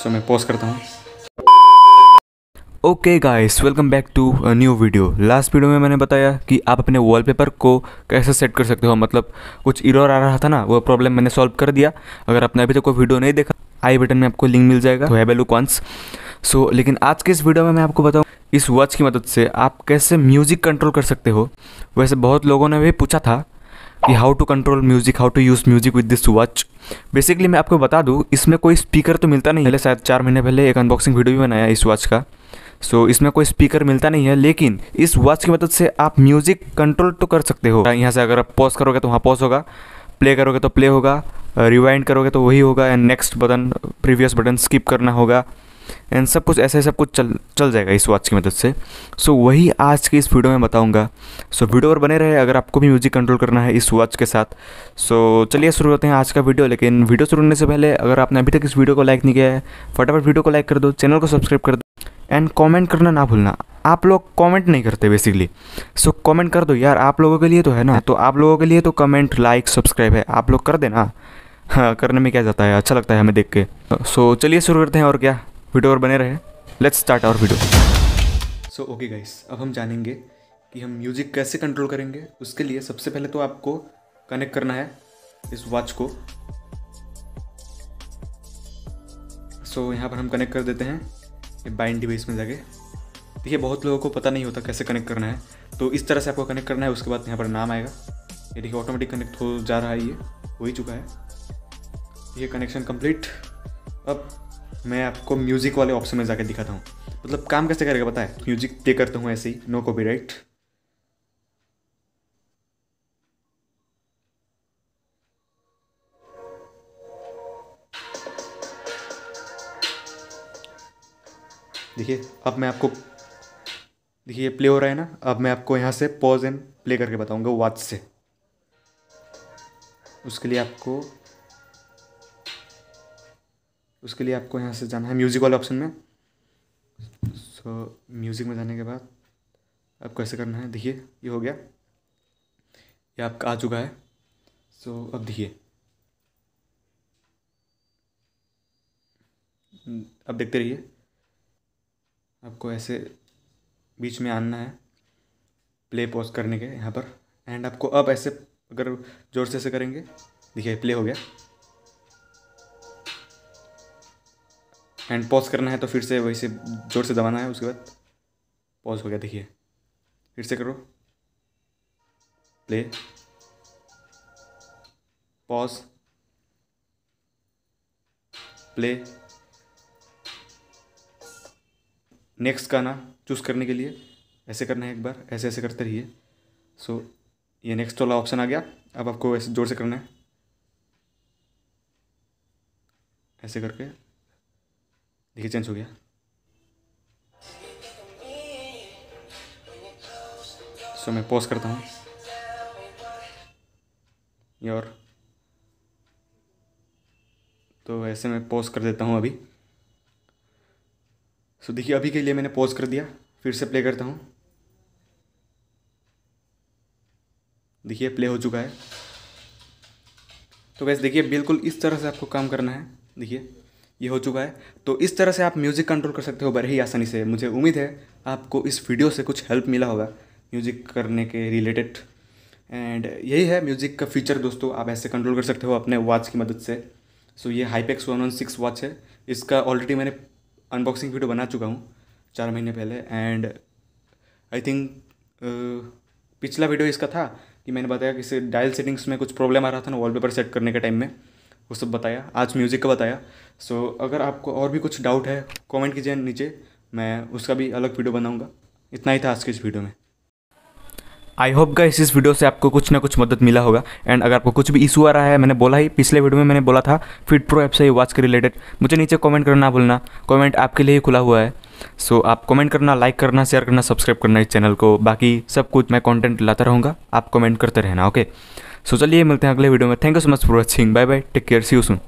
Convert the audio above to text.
सो मैं पॉज करता हूँ। Okay guys welcome back to new video last video में मैंने बताया कि आप अपने वॉलपेपर को कैसे सेट कर सकते हो। मतलब कुछ इरर आ रहा था ना, वो प्रॉब्लम मैंने सॉल्व कर दिया। अगर आपने अभी तक तो कोई वीडियो नहीं देखा, आई बटन में आपको लिंक मिल जाएगा तो हैव लुक सो लेकिन आज के इस वीडियो में मैं आपको बताऊँ, इस वॉच की मदद से आप कैसे म्यूज़िक कंट्रोल कर सकते हो। वैसे बहुत लोगों ने भी पूछा था कि how to control music how to use music with this watch basically मैं आपको बता दूँ इसमें कोई स्पीकर तो मिलता नहीं पहले शायद चार महीने पहले एक अनबॉक्सिंग वीडियो भी बनाया इस वॉच का। सो so, इसमें कोई स्पीकर मिलता नहीं है लेकिन इस वॉच की मदद से आप म्यूज़िक कंट्रोल तो कर सकते हो। यहाँ से अगर आप पॉज करोगे तो वहाँ पॉज होगा प्ले करोगे तो प्ले होगा रिवाइंड करोगे तो वही होगा and next button previous button skip करना होगा। एंड सब कुछ ऐसे सब कुछ चल चल जाएगा इस वॉच की मदद से। सो वही आज की इस वीडियो में बताऊँगा। सो वीडियो पर बने रहे अगर आपको भी म्यूज़िक कंट्रोल करना है इस वॉच के साथ। सो चलिए शुरू करते हैं आज का वीडियो लेकिन वीडियो शुरू होने से पहले अगर आपने अभी तक इस वीडियो को लाइक नहीं किया है फटाफट वीडियो को लाइक कर दो चैनल को सब्सक्राइब कर दो। एंड कमेंट करना ना भूलना। आप लोग कमेंट नहीं करते बेसिकली सो कमेंट कर दो यार आप लोगों के लिए तो है ना? तो आप लोगों के लिए तो कमेंट लाइक सब्सक्राइब है। आप लोग कर देना। हाँ करने में क्या जाता है? अच्छा लगता है हमें देख के। सो so, चलिए शुरू करते हैं और क्या? वीडियो और बने रहे। Let's start our video so okay guys अब हम जानेंगे कि हम म्यूज़िक कैसे कंट्रोल करेंगे। उसके लिए सबसे पहले तो आपको कनेक्ट करना है इस वॉच को। सो so, यहाँ पर हम कनेक्ट कर देते हैं ये बाइंड डिवाइस में जाके। देखिए बहुत लोगों को पता नहीं होता कैसे कनेक्ट करना है। तो इस तरह से आपको कनेक्ट करना है उसके बाद यहाँ पर नाम आएगा। ये देखिए ऑटोमेटिक कनेक्ट हो जा रहा है ये हो ही चुका है। ये कनेक्शन कंप्लीट अब मैं आपको म्यूज़िक वाले ऑप्शन में जाकर दिखाता हूँ। मतलब काम कैसे करेगा पता है? म्यूज़िक प्ले करता हूँ ऐसे ही नो कॉपीराइट देखिए, अब मैं आपको देखिए प्ले हो रहा है ना? अब मैं आपको यहाँ से पॉज एंड प्ले करके बताऊँगा वॉच से। उसके लिए आपको उसके लिए आपको यहाँ से जाना है म्यूज़िक वाले ऑप्शन में। सो म्यूज़िक में जाने के बाद आपको ऐसे करना है, देखिए, ये हो गया। ये आपका आ चुका है। सो अब देखिए। अब देखते रहिए। आपको ऐसे बीच में आना है प्ले पॉज करने के यहाँ पर। एंड आपको अब ऐसे, अगर ज़ोर से ऐसे करेंगे, देखिए प्ले हो गया। एंड पॉज करना है तो फिर से वैसे ज़ोर से दबाना है उसके बाद पॉज हो गया देखिए। फिर से करो। प्ले पॉज प्ले नेक्स्ट गाना चूज़ करने के लिए ऐसे करना है एक बार ऐसे ऐसे करते रहिए। सो so, ये नेक्स्ट वाला ऑप्शन आ गया। अब आपको ऐसे ज़ोर से करना है। ऐसे करके। देखिए चेंज हो गया। सो मैं पॉज करता हूँ। और। तो ऐसे मैं पॉज कर देता हूँ अभी। सो देखिए, अभी के लिए मैंने पॉज कर दिया, फिर से प्ले करता हूँ। देखिए प्ले हो चुका है। तो वैसे देखिए, बिल्कुल इस तरह से आपको काम करना है। देखिए। ये हो चुका है। तो इस तरह से आप म्यूज़िक कंट्रोल कर सकते हो, बड़े ही आसानी से। मुझे उम्मीद है आपको इस वीडियो से कुछ हेल्प मिला होगा म्यूज़िक करने के रिलेटेड एंड यही है म्यूज़िक का फीचर दोस्तों। आप ऐसे कंट्रोल कर सकते हो अपने वॉच की मदद से। सो ये हाईपेक्स वन वन सिक्स वॉच है। इसका ऑलरेडी मैंने अनबॉक्सिंग वीडियो बना चुका हूँ चार महीने पहले। एंड आई थिंक पिछला वीडियो इसका था कि मैंने बताया कि डायल सेटिंग्स में कुछ प्रॉब्लम आ रहा था ना वॉलपेपर सेट करने के टाइम में। वो सब बताया आज म्यूज़िक का बताया। सो अगर आपको और भी कुछ डाउट है कमेंट कीजिए नीचे। मैं उसका भी अलग वीडियो बनाऊँगा। इतना ही था आज के इस वीडियो में। आई होप का इस वीडियो से आपको कुछ ना कुछ मदद मिला होगा। एंड अगर आपको कुछ भी इशू आ रहा है मैंने बोला ही पिछले वीडियो में मैंने बोला था फिट प्रो ऐप से वॉच के रिलेटेड मुझे नीचे कमेंट करना भूलना। कमेंट आपके लिए ही खुला हुआ है। सो so, आप कमेंट करना लाइक करना शेयर करना सब्सक्राइब करना इस चैनल को। बाकी सब कुछ मैं कंटेंट लाता रहूँगा। आप कमेंट करते रहना ओके सो चलिए मिलते हैं अगले वीडियो में. Thank you so much for watching bye bye take care see you soon